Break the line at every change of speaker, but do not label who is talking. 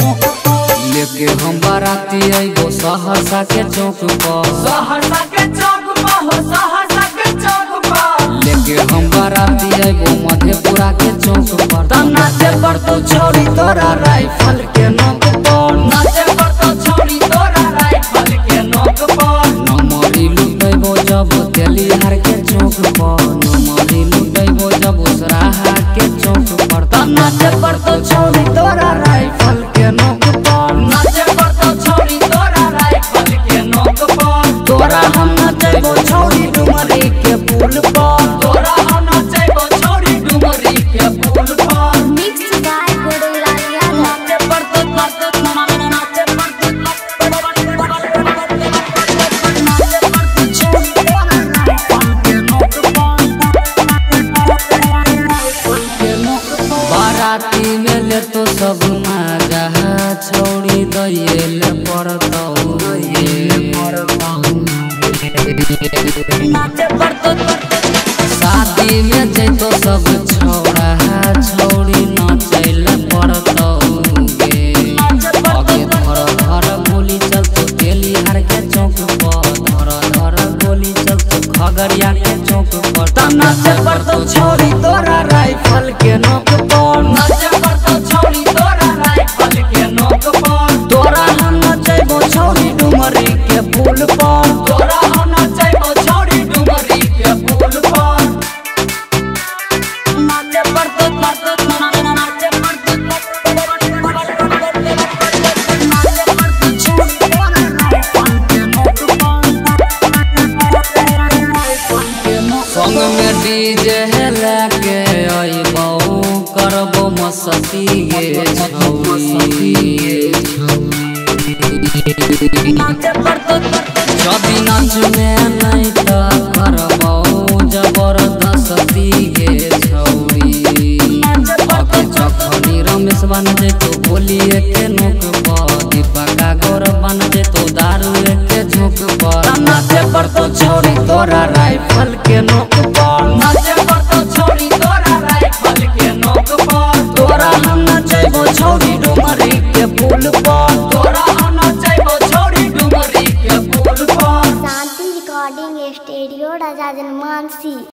लेके हम बाराती अइबो सहरसा के चौक पर।
सहरसा के
बाराती मधेपुरा के चौक पर।
तब नाचे पर तो छोड़ी तोरा राइफल के नोक पर। नाचे पर तो छोड़ी तोरा राइफल के नोक पर।
नमरी लुटैबो जब तेलिहार के चौक पर। नमरी लुटैबो जब उसराहा के चौक पर।
तब नाचे पर तो छोड़ी तोरा राइफल के नोक
सब माजा छोड़ी दैले पड़तौ
तो
शादी में जैतो सब छौड़ा छौड़ी नचैल पड़तौ गे अगे धर धर गोली चलतो तेलिहार के चौक पर धर धर गोली चलतो खगड़िया के चौक पर
नाचे पर तो छोड़ी पुल पर छोड़ी तो तो तो छोड़ी
संग में डीजे लेके अइबौ करबो मस्ती गे छौरी
नाचे पर तो
जबी नाच में नहीं त करबौ ज़बरदस्ती गे छौरी अके चखनी रमेश बन जेतो बोली के नोक पर दीपका गौर बन जेतो दारू के झोंक पर
नाचे पर तो छोड़ी तोरा राइफल के नोक पर